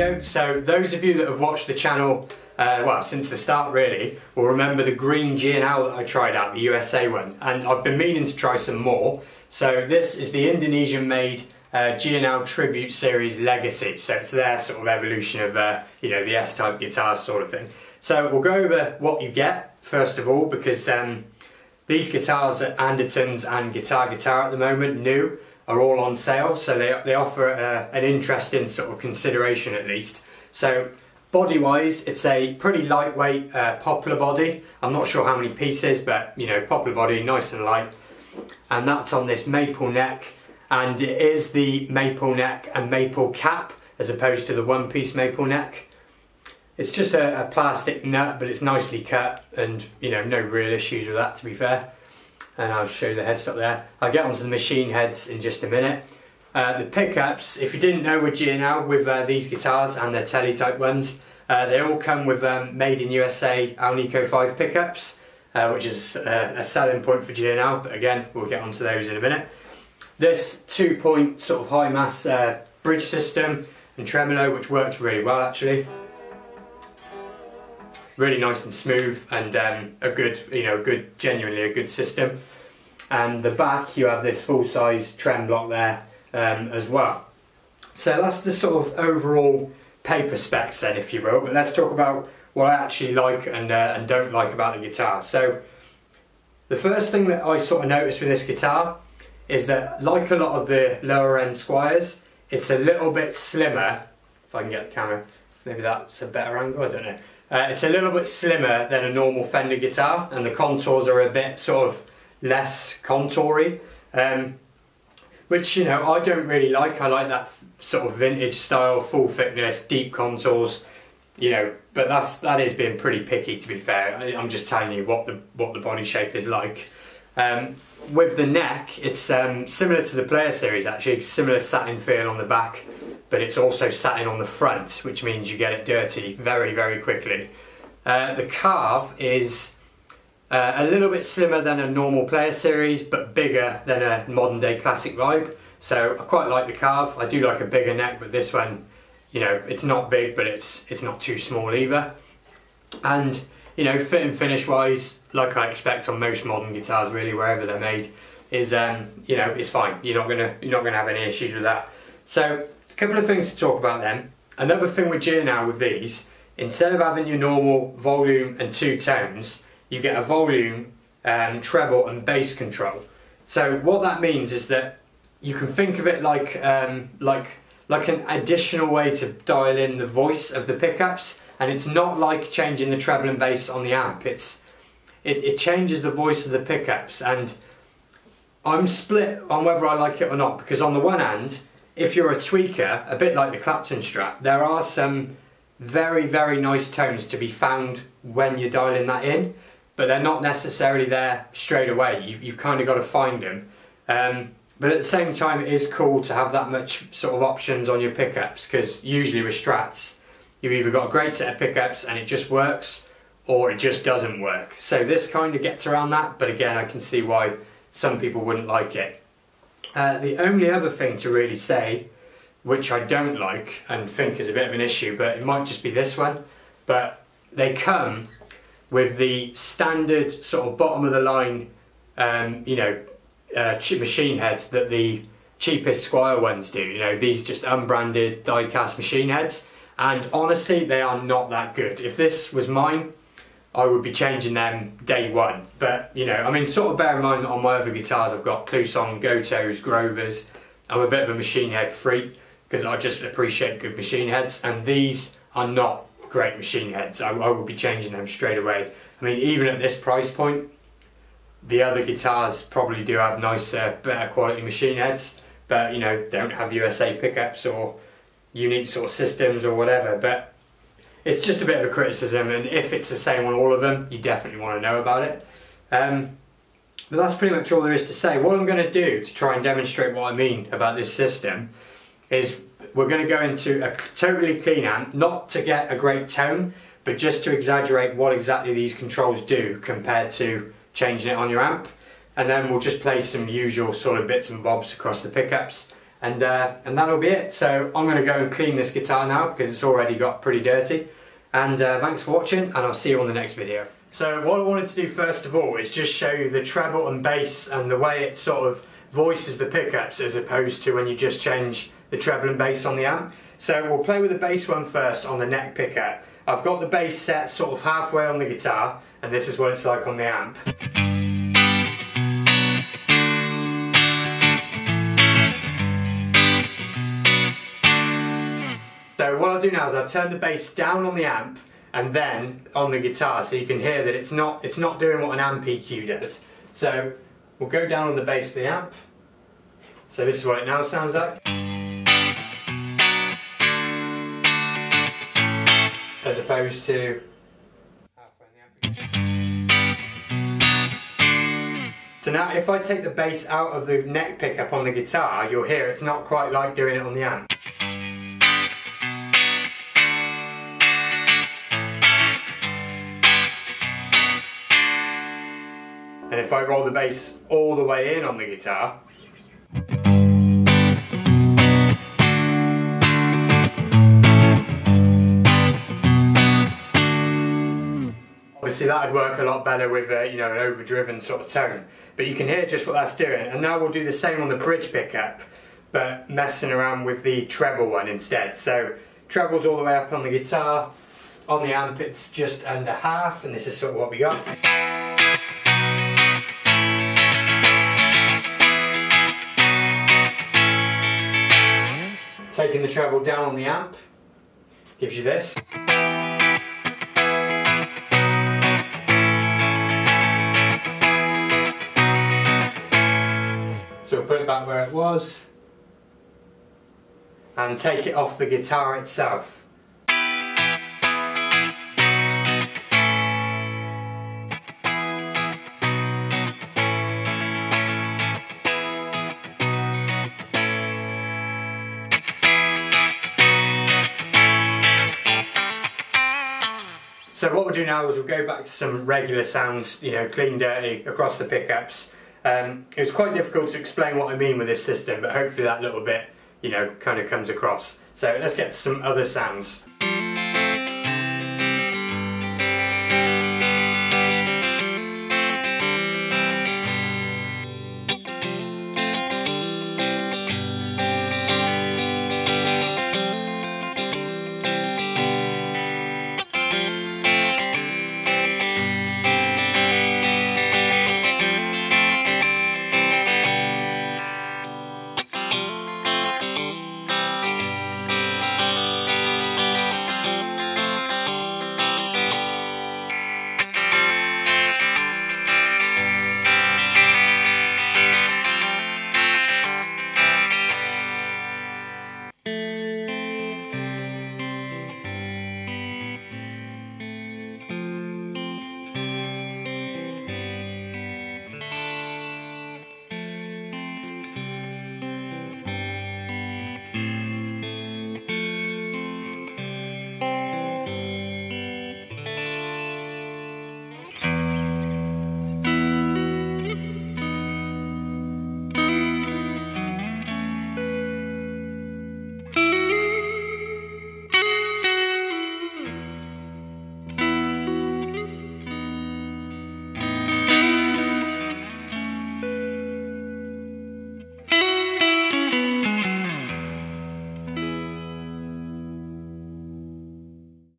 video. So those of you that have watched the channel, uh, well since the start really, will remember the green G&L that I tried out, the USA one. And I've been meaning to try some more. So this is the Indonesian made uh, G&L Tribute Series Legacy. So it's their sort of evolution of, uh, you know, the S-type guitars sort of thing. So we'll go over what you get, first of all, because um, these guitars at Andertons and Guitar Guitar at the moment, new, are all on sale, so they, they offer uh, an interesting sort of consideration at least. So body-wise, it's a pretty lightweight uh, poplar body. I'm not sure how many pieces, but you know, poplar body, nice and light. And that's on this maple neck, and it is the maple neck and maple cap, as opposed to the one-piece maple neck. It's just a, a plastic nut, but it's nicely cut, and you know, no real issues with that to be fair and I'll show you the headstock there. I'll get onto the machine heads in just a minute. Uh, the pickups, if you didn't know with G&L with uh, these guitars and their Tele type ones, uh, they all come with um, made in USA Alnico 5 pickups, uh, which is uh, a selling point for G&L, but again, we'll get onto those in a minute. This two point sort of high mass uh, bridge system and tremolo, which works really well actually really nice and smooth and um, a good, you know, good, genuinely a good system. And the back, you have this full-size trem block there um, as well. So that's the sort of overall paper specs then, if you will. But let's talk about what I actually like and, uh, and don't like about the guitar. So the first thing that I sort of noticed with this guitar is that like a lot of the lower end Squiers, it's a little bit slimmer. If I can get the camera, maybe that's a better angle, I don't know. Uh, it's a little bit slimmer than a normal Fender guitar and the contours are a bit sort of less contoury. Um, which, you know, I don't really like. I like that sort of vintage style, full thickness, deep contours, you know, but that's, that is being pretty picky to be fair. I, am just telling you what the, what the body shape is like. Um, with the neck, it's um, similar to the Player Series actually, similar satin feel on the back but it's also satin on the front, which means you get it dirty very, very quickly. Uh, the carve is uh, a little bit slimmer than a normal player series, but bigger than a modern day classic vibe. So I quite like the carve. I do like a bigger neck, but this one, you know, it's not big, but it's it's not too small either. And you know, fit and finish wise, like I expect on most modern guitars, really wherever they're made, is um, you know, it's fine. You're not gonna you're not gonna have any issues with that. So couple of things to talk about then. Another thing with G&L with these, instead of having your normal volume and two tones, you get a volume, um, treble and bass control. So what that means is that you can think of it like um, like like an additional way to dial in the voice of the pickups and it's not like changing the treble and bass on the amp it's it, it changes the voice of the pickups and I'm split on whether I like it or not because on the one hand if you're a tweaker, a bit like the Clapton Strat, there are some very, very nice tones to be found when you're dialing that in, but they're not necessarily there straight away. You've, you've kind of got to find them. Um, but at the same time, it is cool to have that much sort of options on your pickups because usually with Strats, you've either got a great set of pickups and it just works or it just doesn't work. So this kind of gets around that, but again, I can see why some people wouldn't like it. Uh, the only other thing to really say, which I don't like and think is a bit of an issue, but it might just be this one, but they come with the standard sort of bottom of the line, um, you know, uh, machine heads that the cheapest Squier ones do. You know, these just unbranded die-cast machine heads, and honestly, they are not that good. If this was mine, I would be changing them day one. But, you know, I mean, sort of bear in mind that on my other guitars I've got Kluson, Gotohs, Grovers. I'm a bit of a machine head freak because I just appreciate good machine heads and these are not great machine heads. I, I will be changing them straight away. I mean, even at this price point, the other guitars probably do have nicer, better quality machine heads, but you know, don't have USA pickups or unique sort of systems or whatever. But it's just a bit of a criticism, and if it's the same on all of them, you definitely want to know about it. Um, but that's pretty much all there is to say. What I'm going to do to try and demonstrate what I mean about this system is we're going to go into a totally clean amp, not to get a great tone, but just to exaggerate what exactly these controls do compared to changing it on your amp. And then we'll just play some usual sort of bits and bobs across the pickups and uh, and that'll be it. So I'm going to go and clean this guitar now because it's already got pretty dirty. And uh, thanks for watching, and I'll see you on the next video. So what I wanted to do first of all is just show you the treble and bass and the way it sort of voices the pickups as opposed to when you just change the treble and bass on the amp. So we'll play with the bass one first on the neck pickup. I've got the bass set sort of halfway on the guitar and this is what it's like on the amp. So what I'll do now is I'll turn the bass down on the amp and then on the guitar so you can hear that it's not it's not doing what an amp EQ does. So we'll go down on the bass of the amp. So this is what it now sounds like. As opposed to So now if I take the bass out of the neck pickup on the guitar, you'll hear it's not quite like doing it on the amp. And if I roll the bass all the way in on the guitar, obviously that would work a lot better with a, you know an overdriven sort of tone. But you can hear just what that's doing. And now we'll do the same on the bridge pickup, but messing around with the treble one instead. So treble's all the way up on the guitar. On the amp it's just under half, and this is sort of what we got. Taking the treble down on the amp gives you this. So we'll put it back where it was and take it off the guitar itself. So what we'll do now is we'll go back to some regular sounds, you know, clean dirty across the pickups. Um, it was quite difficult to explain what I mean with this system, but hopefully that little bit, you know, kind of comes across. So let's get to some other sounds.